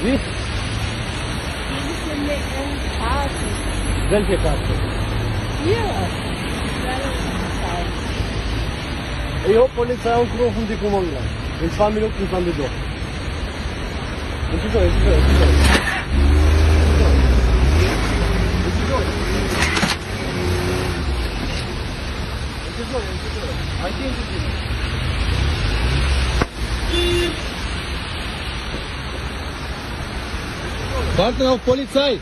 Wie? Welche Karte? Hier. Ich hab Polizei angerufen, die kommen gleich. In zwei Minuten sind die da. Und sie so, und sie so, und sie so. Warten auf Polizei.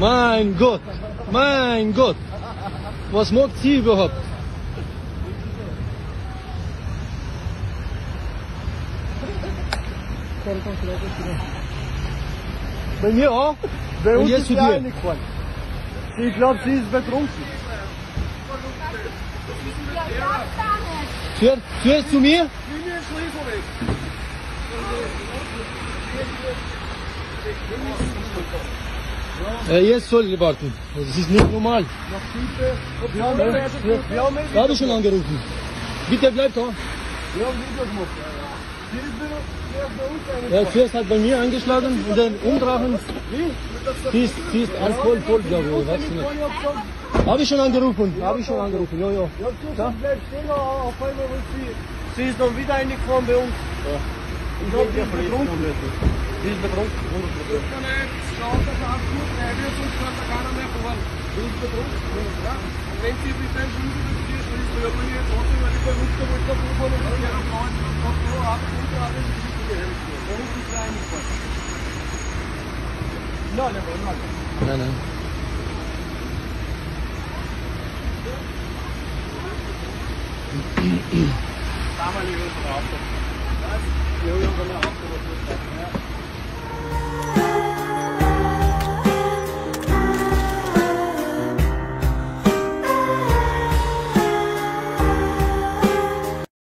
Mein Gott, mein Gott. Was macht sie überhaupt? Bei mir auch. Bei uns ist die dir. eingefallen. Ich glaube, sie ist betrunken. Zuerst, zuerst zu mir? Äh, jetzt soll ich warten. Das ist nicht normal. Haben Da habe ich schon angerufen. Bitte bleib da. wir haben Video gemacht. Ist ist uns Er eingefallen. hat halt bei mir eingeschlagen und dann umdrachen. Sie ist, sie ist alkoholvoll, glaube ich. Weiß ich nicht. Habe ich schon angerufen. Habe ich schon angerufen. Jo, jo. Ja, stehen, auf einmal wird sie, sie ist dann wieder reingefahren bei uns. Ich glaube, sie ist betrunken. Sie ist betrunken, 100%. Wenn Sie sich dann schon wieder Nein, nein. nein. Damals lieber so ein Auto. Ja, ich habe ja auch so ein Auto.